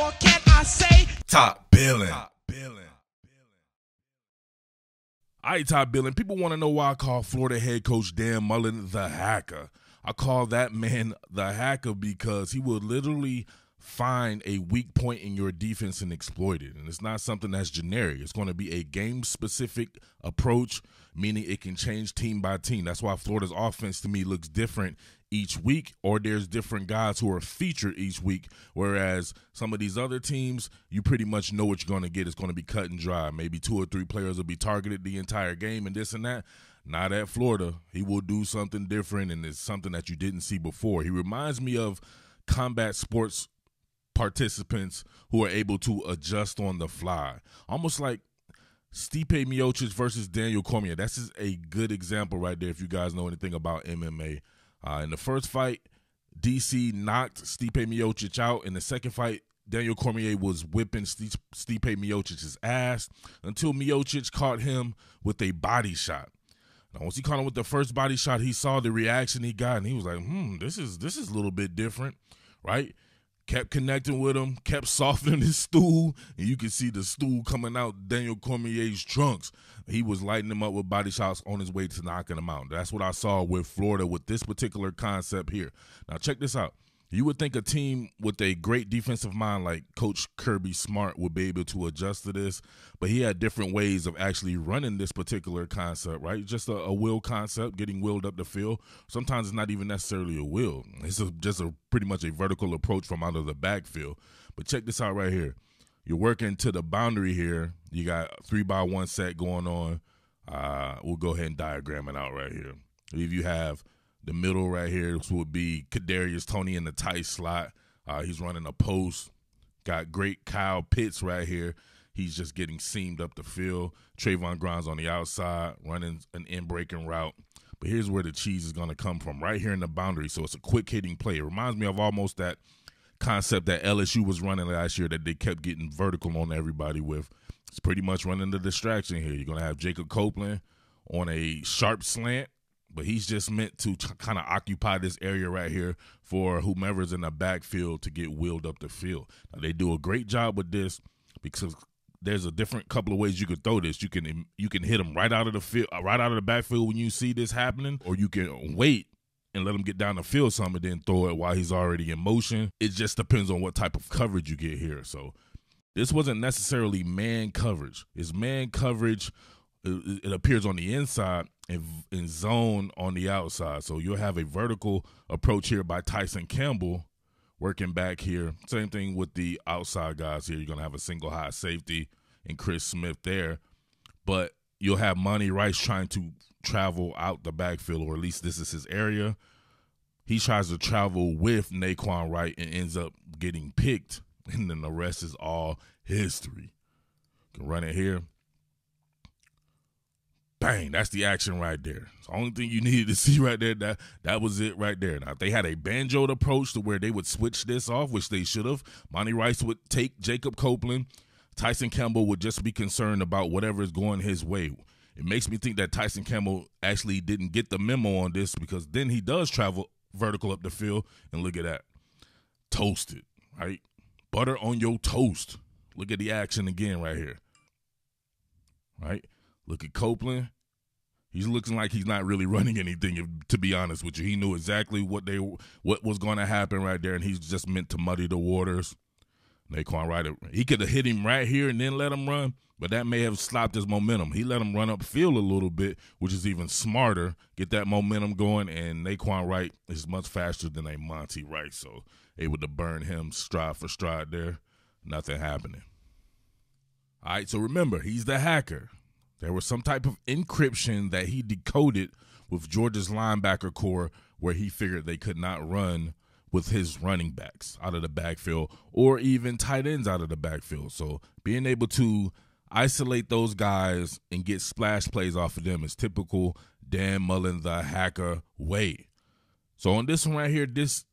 more can I say? Top billing. Top billing. All right, top billing. People want to know why I call Florida head coach Dan Mullen the hacker. I call that man the hacker because he would literally find a weak point in your defense and exploit it. And it's not something that's generic. It's going to be a game specific approach, meaning it can change team by team. That's why Florida's offense to me looks different each week, or there's different guys who are featured each week. Whereas some of these other teams, you pretty much know what you're going to get. It's going to be cut and dry. Maybe two or three players will be targeted the entire game and this and that. Not at Florida. He will do something different, and it's something that you didn't see before. He reminds me of combat sports participants who are able to adjust on the fly, almost like Stipe Miocic versus Daniel Cormier. That's just a good example right there. If you guys know anything about MMA, uh, in the first fight, DC knocked Stipe Miocic out. In the second fight, Daniel Cormier was whipping Stipe Miocic's ass until Miocic caught him with a body shot. Now, once he caught him with the first body shot, he saw the reaction he got, and he was like, "Hmm, this is this is a little bit different, right?" Kept connecting with him, kept softening his stool, and you could see the stool coming out Daniel Cormier's trunks. He was lighting him up with body shots on his way to knocking him out. That's what I saw with Florida with this particular concept here. Now, check this out. You would think a team with a great defensive mind like Coach Kirby Smart would be able to adjust to this, but he had different ways of actually running this particular concept, right? Just a, a will concept, getting willed up the field. Sometimes it's not even necessarily a will. It's a, just a pretty much a vertical approach from out of the backfield. But check this out right here. You're working to the boundary here. You got three by one set going on. Uh, we'll go ahead and diagram it out right here. If you have the middle right here would be Kadarius Toney in the tight slot. Uh, he's running a post. Got great Kyle Pitts right here. He's just getting seamed up the field. Trevon Grimes on the outside, running an in breaking route. But here's where the cheese is going to come from, right here in the boundary. So it's a quick hitting play. It reminds me of almost that concept that LSU was running last year that they kept getting vertical on everybody with. It's pretty much running the distraction here. You're going to have Jacob Copeland on a sharp slant but he's just meant to kind of occupy this area right here for whomever's in the backfield to get wheeled up the field. Now, they do a great job with this because there's a different couple of ways you could throw this. You can you can hit him right out of the field, uh, right out of the backfield when you see this happening, or you can wait and let him get down the field some and then throw it while he's already in motion. It just depends on what type of coverage you get here. So this wasn't necessarily man coverage. It's man coverage. It, it appears on the inside and, and zone on the outside. So you'll have a vertical approach here by Tyson Campbell working back here. Same thing with the outside guys here. You're going to have a single high safety and Chris Smith there. But you'll have Monty Rice trying to travel out the backfield, or at least this is his area. He tries to travel with Nay'Quan Wright and ends up getting picked, and then the rest is all history. You can run it here. Bang, that's the action right there. It's the only thing you needed to see right there. That that was it right there. Now, if they had a banjoed approach to where they would switch this off, which they should have, Monty Rice would take Jacob Copeland. Tyson Campbell would just be concerned about whatever is going his way. It makes me think that Tyson Campbell actually didn't get the memo on this because then he does travel vertical up the field and look at that. Toasted, right? Butter on your toast. Look at the action again right here. Right? Look at Copeland. He's looking like he's not really running anything. If, to be honest with you, he knew exactly what they what was going to happen right there, and he's just meant to muddy the waters. Nay'Quan Wright, he could have hit him right here and then let him run, but that may have stopped his momentum. He let him run up field a little bit, which is even smarter. Get that momentum going, and Nay'Quan Wright is much faster than a Monty Rice, so able to burn him stride for stride there. Nothing happening. All right, so remember, he's the hacker. There was some type of encryption that he decoded with Georgia's linebacker corps where he figured they could not run with his running backs out of the backfield or even tight ends out of the backfield. So being able to isolate those guys and get splash plays off of them is typical Dan Mullen, the hacker way. So on this one right here, this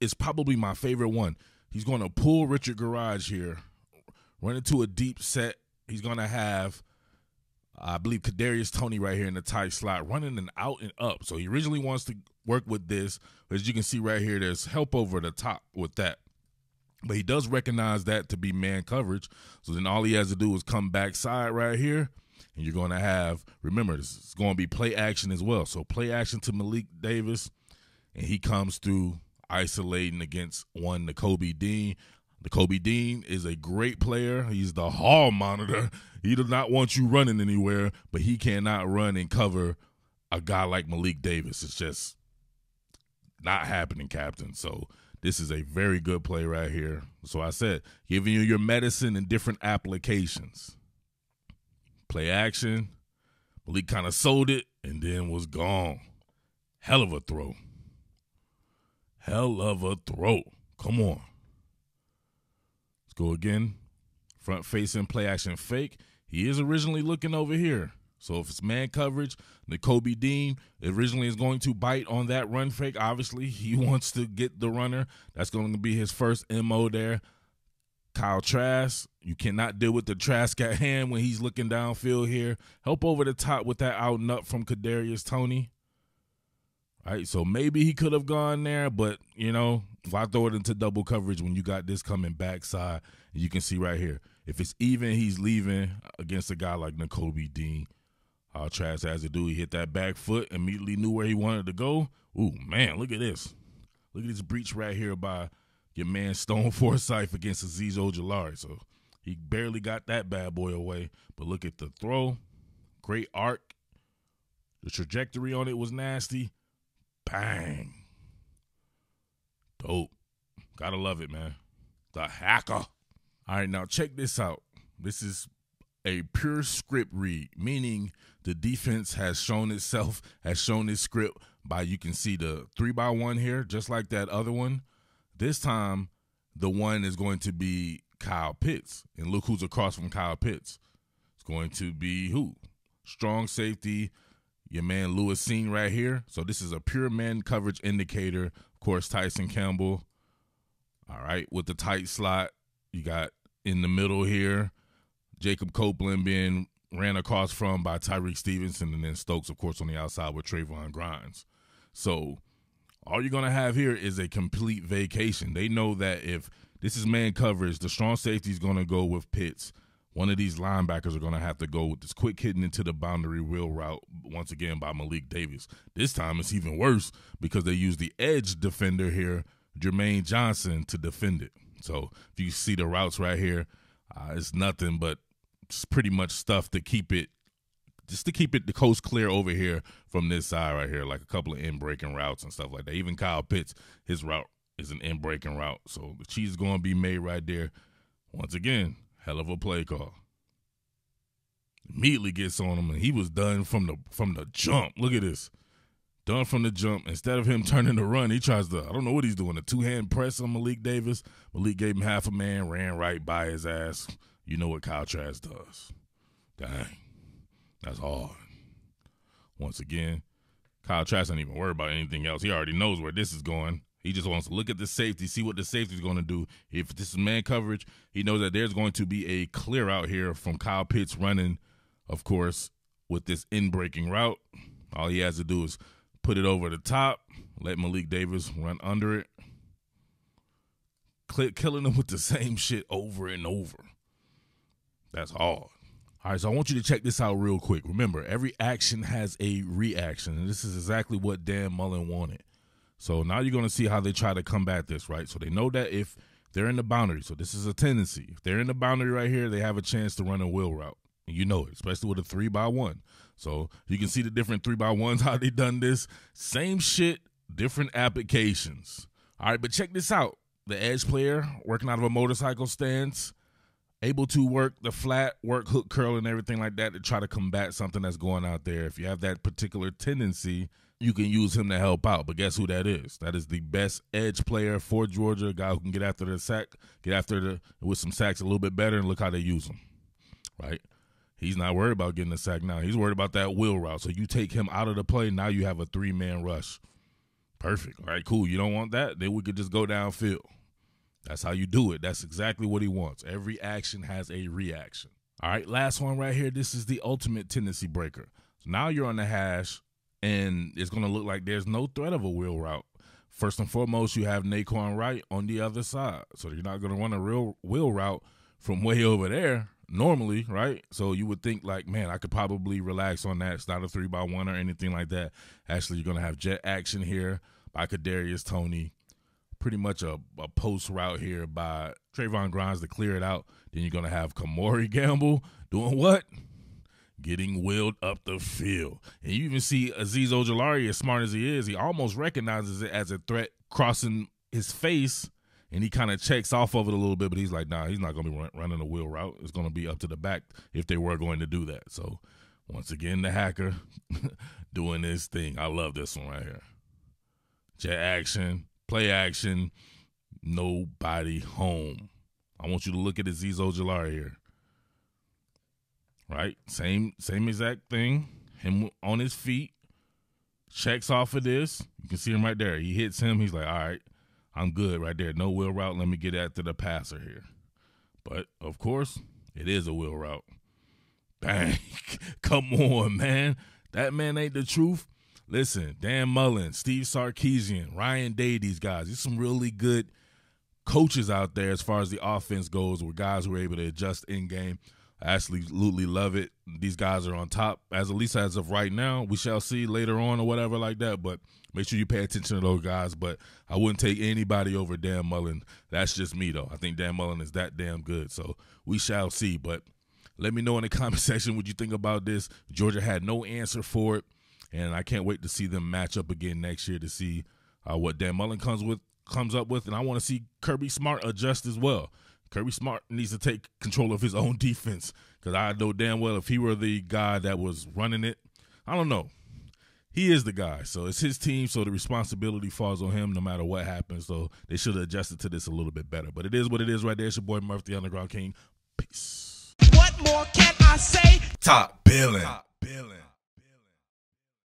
is probably my favorite one. He's going to pull Richard Gouraige here, run into a deep set. He's going to have I believe Kadarius Toney right here in the tight slot, running an out and up. So he originally wants to work with this. As you can see right here, there's help over the top with that. But he does recognize that to be man coverage. So then all he has to do is come backside right here. And you're going to have, remember, this is going to be play action as well. So play action to Malik Davis. And he comes through isolating against one, Nakobe Dean. Nakobe Dean is a great player. He's the hall monitor. He does not want you running anywhere, but he cannot run and cover a guy like Malik Davis. It's just not happening, Captain. So this is a very good play right here. So I said, giving you your medicine in different applications. Play action. Malik kind of sold it and then was gone. Hell of a throw. Hell of a throw. Come on. Let's go again. Front facing play action fake. He is originally looking over here. So if it's man coverage, Nakobe Dean originally is going to bite on that run fake. Obviously, he wants to get the runner. That's going to be his first MO there. Kyle Trask, you cannot deal with the Trask at hand when he's looking downfield here. Help over the top with that out and up from Kadarius Toney. Right, so maybe he could have gone there, but you know, why throw it into double coverage when you got this coming backside? You can see right here, if it's even, he's leaving against a guy like Nakobe Dean. All Trask has to do, he hit that back foot, immediately knew where he wanted to go. Ooh, man, look at this. Look at this breach right here by your man Stone Forsythe against Azeez Ojulari. So he barely got that bad boy away. But look at the throw. Great arc. The trajectory on it was nasty. Bang. Dope. Gotta love it, man. The hacker. All right, now check this out. This is a pure script read, meaning the defense has shown itself, has shown its script by you can see the three by one here, just like that other one. This time, the one is going to be Kyle Pitts. And look who's across from Kyle Pitts. It's going to be who? Strong safety, your man Lewis Cine right here. So this is a pure man coverage indicator. Of course, Tyson Campbell. All right, with the tight slot, you got in the middle here, Jacob Copeland being ran across from by Tyrique Stevenson, and then Stokes, of course, on the outside with Trevon Grimes. So all you're gonna have here is a complete vacation. They know that if this is man coverage, the strong safety is gonna go with Pitts. One of these linebackers are gonna have to go with this quick hitting into the boundary wheel route once again by Malik Davis. This time it's even worse because they use the edge defender here, Jermaine Johnson, to defend it. So if you see the routes right here, uh, it's nothing but just pretty much stuff to keep it just to keep it the coast clear over here from this side right here, like a couple of in breaking routes and stuff like that. Even Kyle Pitts, his route is an in breaking route. So the cheese is going to be made right there. Once again, hell of a play call. Immediately gets on him, and he was done from the from the jump. Look at this. Done from the jump. Instead of him turning to run, he tries to, I don't know what he's doing, a two hand press on Malik Davis. Malik gave him half a man, ran right by his ass. You know what Kyle Trask does. Dang. That's hard. Once again, Kyle Trask don't even worry about anything else. He already knows where this is going. He just wants to look at the safety, see what the safety is going to do. If this is man coverage, he knows that there's going to be a clear out here from Kyle Pitts running, of course, with this in breaking route. All he has to do is put it over the top, let Malik Davis run under it, killing him with the same shit over and over. That's hard. All right, so I want you to check this out real quick. Remember, every action has a reaction, and this is exactly what Dan Mullen wanted. So now you're going to see how they try to combat this, right? So they know that if they're in the boundary, so this is a tendency. If they're in the boundary right here, they have a chance to run a wheel route. You know it, especially with a three by one. So you can see the different three by ones, how they done this. Same shit, different applications. All right, but check this out. The edge player working out of a motorcycle stance able to work the flat, work hook curl, and everything like that to try to combat something that's going out there. If you have that particular tendency, you can use him to help out. But guess who that is? That is the best edge player for Georgia, a guy who can get after the sack, get after the with some sacks a little bit better, and look how they use him. Right? He's not worried about getting the sack now. He's worried about that wheel route. So you take him out of the play, now you have a three man rush. Perfect. All right, cool. You don't want that? Then we could just go downfield. That's how you do it. That's exactly what he wants. Every action has a reaction. All right, last one right here. This is the ultimate tendency breaker. So now you're on the hash, and it's going to look like there's no threat of a wheel route first and foremost, you have Nay'Quan Wright on the other side. So you're not going to run a real wheel route from way over there normally, right? So you would think like, man, I could probably relax on that. It's not a three by one or anything like that. Actually, you're to have jet action here by Kadarius Toney. Pretty much a, a post route here by Trevon Grimes to clear it out. Then you're to have Kemore Gamble doing what? getting wheeled up the field. And you even see Azeez Ojulari, as smart as he is, he almost recognizes it as a threat crossing his face, and he kind of checks off of it a little bit, but he's like, nah, he's not going to be run, running a wheel route. It's going to be up to the back if they were going to do that. So once again, the hacker doing this thing. I love this one right here. Jet action, play action, nobody home. I want you to look at Azeez Ojulari here right? Same same exact thing. Him on his feet, checks off of this. You can see him right there. He hits him. He's like, all right, I'm good right there. No wheel route. Let me get after the passer here. But of course, it is a wheel route. Bang. Come on, man. That man ain't the truth. Listen, Dan Mullen, Steve Sarkisian, Ryan Day, these guys. These some really good coaches out there as far as the offense goes, where guys were able to adjust in game. I absolutely love it. These guys are on top, as at least as of right now. We shall see later on or whatever like that. But make sure you pay attention to those guys. But I wouldn't take anybody over Dan Mullen. That's just me, though. I think Dan Mullen is that damn good. So we shall see. But let me know in the comment section what you think about this. Georgia had no answer for it, and I can't wait to see them match up again next year to see uh, what Dan Mullen comes with comes up with, and I want to see Kirby Smart adjust as well. Kirby Smart needs to take control of his own defense because I know damn well if he were the guy that was running it, I don't know. He is the guy, so it's his team, so the responsibility falls on him no matter what happens. So they should have adjusted to this a little bit better. But it is what it is right there. It's your boy Murph, the Underground King. Peace. What more can I say? Top billing.